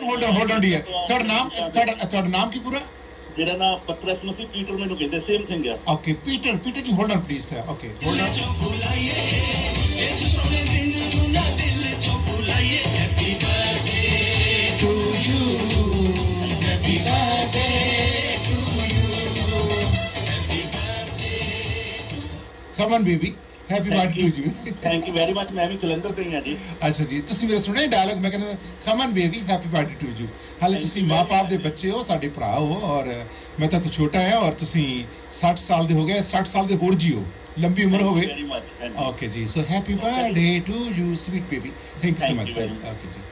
hold on hold on dear ਤੁਹਾਡਾ ਨਾਮ ਤੁਹਾਡਾ ਤੁਹਾਡਾ ਨਾਮ ਕੀ ਪੂਰਾ ਜਿਹੜਾ ਨਾ ਪਤਰਸ ਨੂੰ ਸੀ ਪੀਟਰ ਮੈਨੂੰ ਕਹਿੰਦੇ ਸੇਮ ਥਿੰਗ ਆ okay Peter Peter ji hold on please okay hold on come on baby happy birthday to you thank you very much ਮੈਂ ਵੀ ਜਲੰਧਰ ਤੋਂ ਹੀ ਆ ਜੀ ਅੱਛਾ ਜੀ ਤੁਸੀਂ ਮੇਰੇ ਸੁਣਿਆ ਡਾਇਲੌਗ ਮੈਂ ਕਹਿੰਦਾ come on baby happy birthday to you ਹਾਲੇ Thank ਤੁਸੀਂ you very ਮਾਪੇ ਦੇ ਬੱਚੇ ਹੋ ਸਾਡੇ ਭਰਾ ਹੋ ਔਰ ਮੈਂ ਤਾਂ ਤੋਂ ਛੋਟਾ ਹਾਂ ਔਰ ਤੁਸੀਂ 60 ਸਾਲ ਦੇ ਹੋ ਗਏ 60 ਸਾਲ ਦੇ ਹੋਰ ਜੀਓ ਲੰਬੀ ਉਮਰ ਹੋਵੇ ਵੈਰੀ ਮਚ ਓਕੇ ਜੀ so happy birthday to you sweet baby thank you so Thank much you very much. Okay ਜੀ